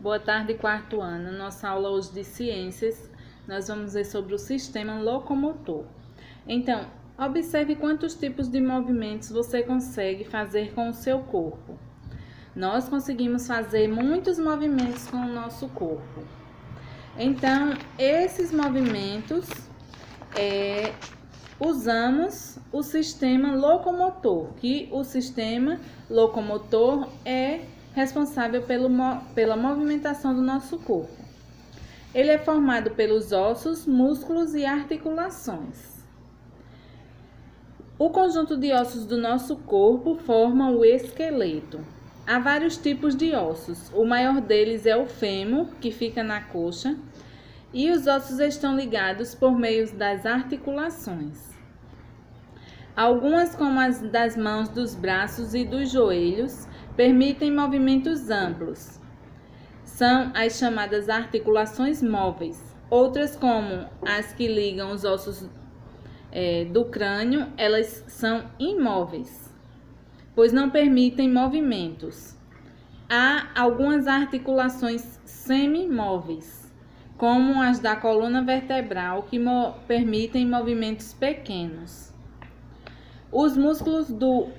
Boa tarde, quarto ano. Nossa aula hoje de ciências, nós vamos ver sobre o sistema locomotor. Então, observe quantos tipos de movimentos você consegue fazer com o seu corpo. Nós conseguimos fazer muitos movimentos com o nosso corpo. Então, esses movimentos é, usamos o sistema locomotor, que o sistema locomotor é responsável pelo, pela movimentação do nosso corpo. Ele é formado pelos ossos, músculos e articulações. O conjunto de ossos do nosso corpo forma o esqueleto. Há vários tipos de ossos. O maior deles é o fêmur, que fica na coxa, e os ossos estão ligados por meio das articulações. Algumas, como as das mãos, dos braços e dos joelhos, permitem movimentos amplos. São as chamadas articulações móveis. Outras, como as que ligam os ossos é, do crânio, elas são imóveis, pois não permitem movimentos. Há algumas articulações semimóveis, como as da coluna vertebral, que mo permitem movimentos pequenos. Os músculos do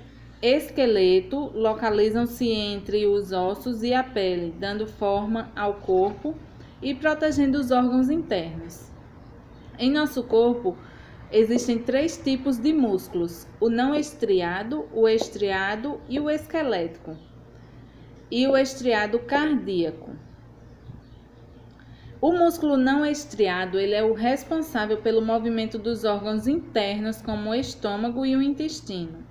esqueleto localizam-se entre os ossos e a pele, dando forma ao corpo e protegendo os órgãos internos. Em nosso corpo existem três tipos de músculos: o não estriado, o estriado e o esquelético, e o estriado cardíaco. O músculo não estriado ele é o responsável pelo movimento dos órgãos internos, como o estômago e o intestino.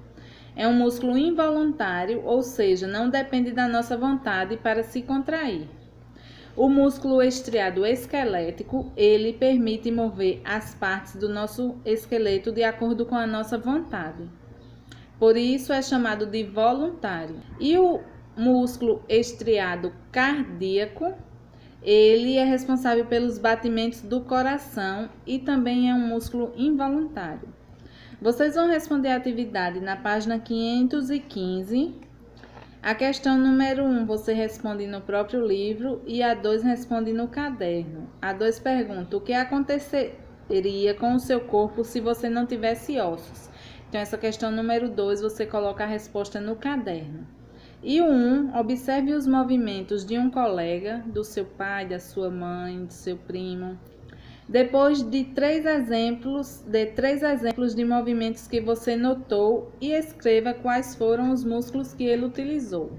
É um músculo involuntário, ou seja, não depende da nossa vontade para se contrair. O músculo estriado esquelético, ele permite mover as partes do nosso esqueleto de acordo com a nossa vontade. Por isso é chamado de voluntário. E o músculo estriado cardíaco, ele é responsável pelos batimentos do coração e também é um músculo involuntário. Vocês vão responder a atividade na página 515. A questão número 1 você responde no próprio livro e a 2 responde no caderno. A 2 pergunta: o que aconteceria com o seu corpo se você não tivesse ossos? Então, essa questão número 2 você coloca a resposta no caderno. E o 1, um, observe os movimentos de um colega, do seu pai, da sua mãe, do seu primo, depois de três exemplos, de três exemplos de movimentos que você notou e escreva quais foram os músculos que ele utilizou.